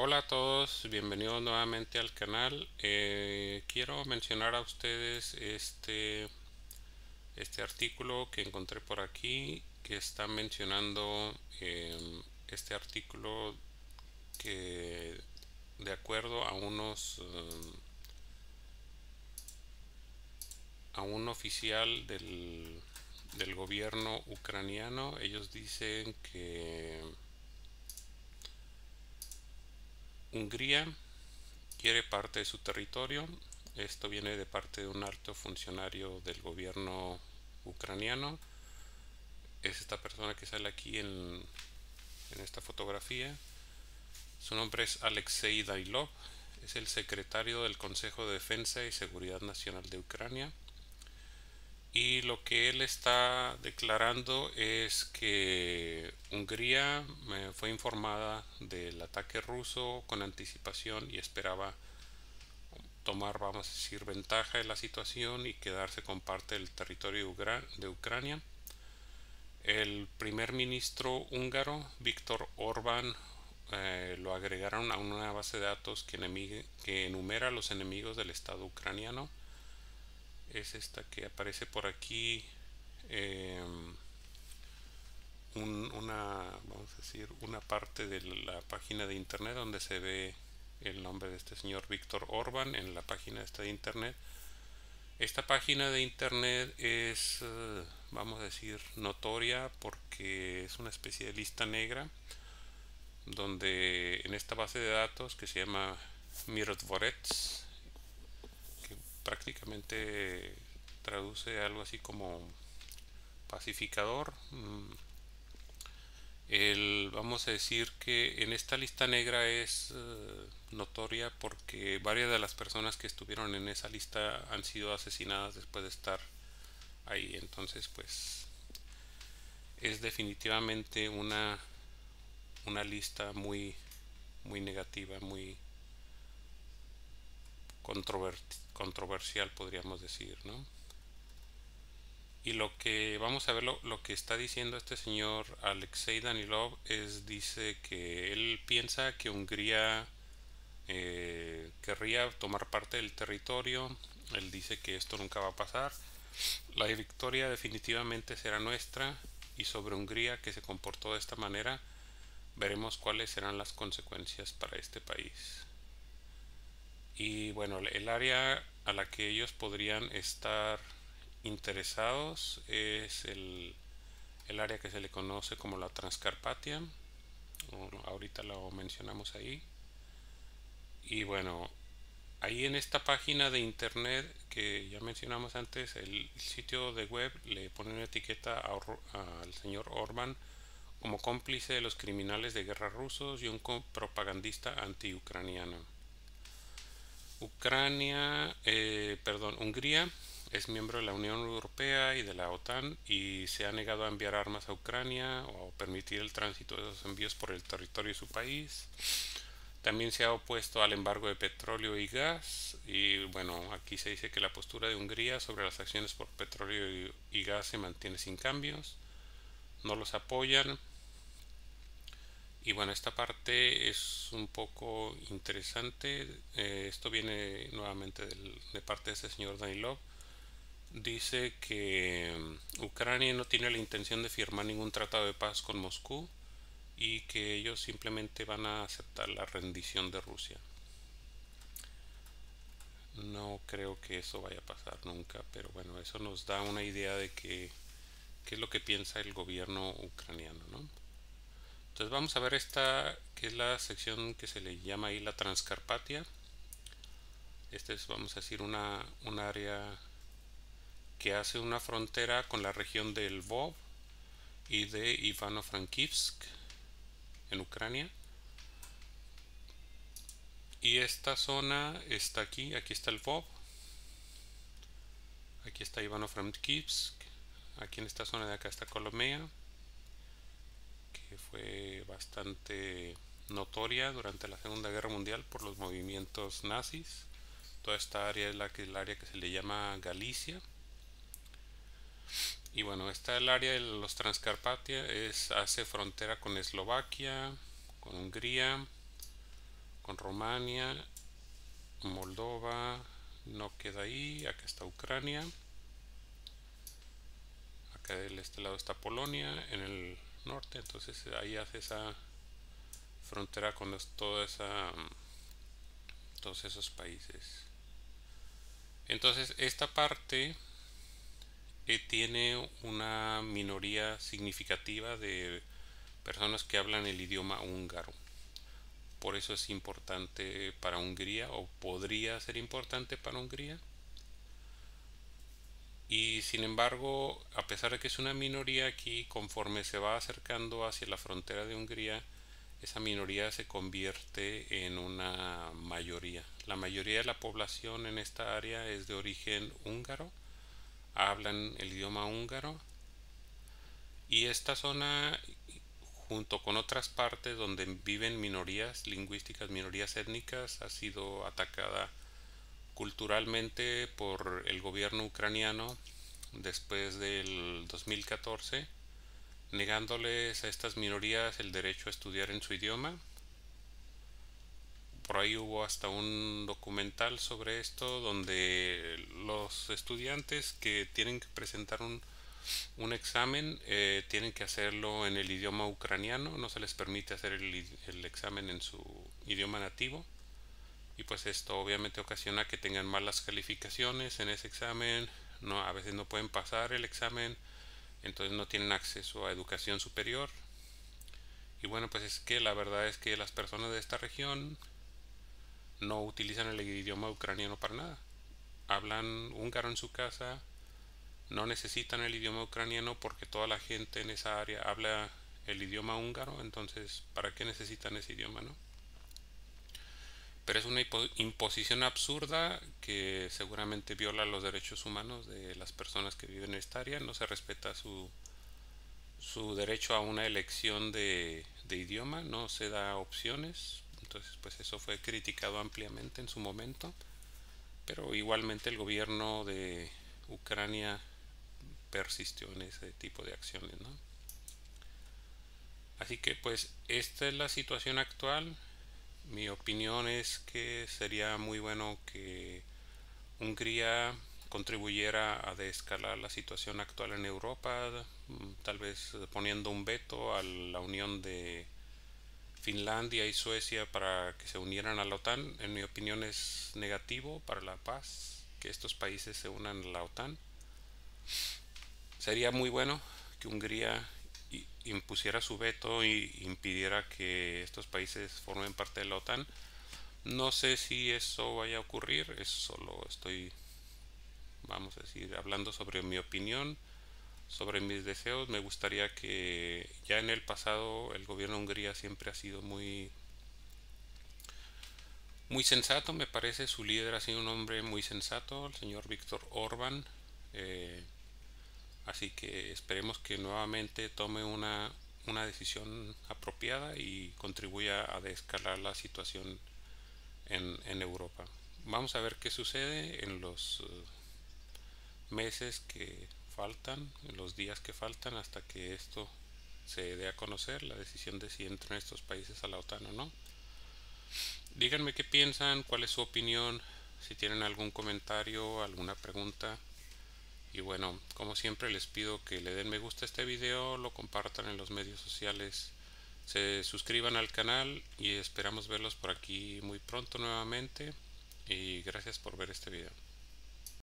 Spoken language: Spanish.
Hola a todos, bienvenidos nuevamente al canal. Eh, quiero mencionar a ustedes este, este artículo que encontré por aquí que está mencionando em, este artículo que de acuerdo a unos em, a un oficial del, del gobierno ucraniano ellos dicen que Hungría quiere parte de su territorio. Esto viene de parte de un alto funcionario del gobierno ucraniano. Es esta persona que sale aquí en, esta fotografía. Su nombre es Alexei Dailov. Es el secretario del Consejo de Defensa y Seguridad Nacional de Ucrania y lo que él está declarando es que Hungría fue informada del ataque ruso con anticipación y esperaba tomar, vamos a decir, ventaja de la situación y quedarse con parte del territorio de Ucrania. El primer ministro húngaro, Víctor Orbán, eh, lo agregaron a una base de datos que, que enumera los enemigos del Estado ucraniano es esta que aparece por aquí em, una vamos a decir una parte de la página de internet donde se ve el nombre de este señor Víctor Orban en la página esta de internet. Esta página de internet es eh, vamos a decir notoria porque es una especie de lista negra donde en esta base de datos que se llama Mirodvorets prácticamente traduce algo así como pacificador. Mm, el, vamos a decir que en esta lista negra es eh, notoria porque varias de las personas que estuvieron en esa lista han sido asesinadas después de estar ahí. Entonces, pues es definitivamente una, una lista muy, muy negativa, muy controversial, podríamos decir, ¿no? Y lo que vamos a ver lo, que está diciendo este señor Alexei Danilov es dice que él piensa que Hungría eh, querría tomar parte del territorio. Él dice que esto nunca va a pasar. La victoria definitivamente será nuestra y sobre Hungría que se comportó de esta manera veremos cuáles serán las consecuencias para este país y bueno el área a la que ellos podrían estar interesados es el, área que se le conoce como la Transcarpatia ahorita lo mencionamos ahí. Y bueno ahí en esta página de internet que ya mencionamos antes el sitio de web le pone una etiqueta al señor Orban como cómplice de los criminales de guerra rusos y un propagandista anti-ucraniano Ucrania, eh, perdón, Hungría es miembro de la Unión Europea y de la OTAN y se ha negado a enviar armas a Ucrania o permitir el tránsito de esos envíos por el territorio de su país. También se ha opuesto al embargo de petróleo y gas y bueno, aquí se dice que la postura de Hungría sobre las acciones por petróleo y gas se mantiene sin cambios. No los apoyan y bueno, esta parte es un poco interesante. Eh, esto viene nuevamente de parte de este señor Danilov. Dice que mm, Ucrania no tiene la intención de firmar ningún tratado de paz con Moscú y que ellos simplemente van a aceptar la rendición de Rusia. No creo que eso vaya a pasar nunca, pero bueno, eso nos da una idea de qué es lo que piensa el gobierno ucraniano, ¿no? Entonces vamos a ver esta, que es la sección que se le llama ahí la Transcarpatia. Este es, vamos a decir, una, un área que hace una frontera con la región del Lvov y de Ivano-Frankivsk en Ucrania. Y esta zona está aquí, aquí está el Lvov, aquí está Ivano-Frankivsk, aquí en esta zona de acá está Colomea, fue bastante notoria durante la Segunda Guerra Mundial por los movimientos nazis. Toda esta área es la que el área que se le llama Galicia. Y bueno, esta el área de los Transcarpatia, es, hace frontera con Eslovaquia, con Hungría, con Romania, Moldova, no queda ahí, acá está Ucrania, acá de este lado está Polonia, en el norte, entonces ahí hace esa frontera con toda esa, todos esos países. Entonces esta parte eh, tiene una minoría significativa de personas que hablan el idioma húngaro. Por eso es importante para Hungría o podría ser importante para Hungría. Y sin embargo, a pesar de que es una minoría aquí, conforme se va acercando hacia la frontera de Hungría, esa minoría se convierte en una mayoría. La mayoría de la población en esta área es de origen húngaro, hablan el idioma húngaro y esta zona junto con otras partes donde viven minorías lingüísticas, minorías étnicas, ha sido atacada culturalmente por el gobierno ucraniano después del 2014, negándoles a estas minorías el derecho a estudiar en su idioma. Por ahí hubo hasta un documental sobre esto donde los estudiantes que tienen que presentar un examen eh, tienen que hacerlo en el idioma ucraniano, no se les permite hacer el, el, examen en su idioma nativo y pues esto obviamente ocasiona que tengan malas calificaciones en ese examen, no, a veces no pueden pasar el examen, entonces no tienen acceso a educación superior. Y bueno pues es que la verdad es que las personas de esta región no utilizan el idioma ucraniano para nada, hablan húngaro en su casa, no necesitan el idioma ucraniano porque toda la gente en esa área habla el idioma húngaro, entonces ¿para qué necesitan ese idioma, no? Pero es una imposición absurda que seguramente viola los derechos humanos de las personas que viven en esta área, no se respeta su, su derecho a una elección de, de idioma, no se da opciones, entonces pues eso fue criticado ampliamente en su momento, pero igualmente el gobierno de Ucrania persistió en ese tipo de acciones. Así que pues esta es la situación actual. Mi opinión es que sería muy bueno que Hungría contribuyera a desescalar la situación actual en Europa, mm, tal vez poniendo un veto a la unión de Finlandia y Suecia para que se unieran a la OTAN. En mi opinión es negativo para la paz que estos países se unan a la OTAN. Sería muy bueno que Hungría impusiera su veto y impidiera que estos países formen parte de la OTAN. No sé si eso vaya a ocurrir, es solo estoy, vamos a decir, hablando sobre mi opinión, sobre mis deseos. Me gustaría que ya en el pasado el gobierno de Hungría siempre ha sido muy muy sensato, me parece, su líder ha sido un hombre muy sensato, el señor Víctor Orban. Eh, Así que esperemos que nuevamente tome una, decisión apropiada y contribuya a descalar la situación en, Europa. Vamos a ver qué sucede en los eh, meses que faltan, en los días que faltan hasta que esto se dé a conocer, la decisión de si entran estos países a la OTAN o no. Díganme qué piensan, cuál es su opinión, si tienen algún comentario, alguna pregunta y bueno, como siempre les pido que le den me gusta a este video, lo compartan en los medios sociales, se suscriban al canal y esperamos verlos por aquí muy pronto nuevamente. Y gracias por ver este video.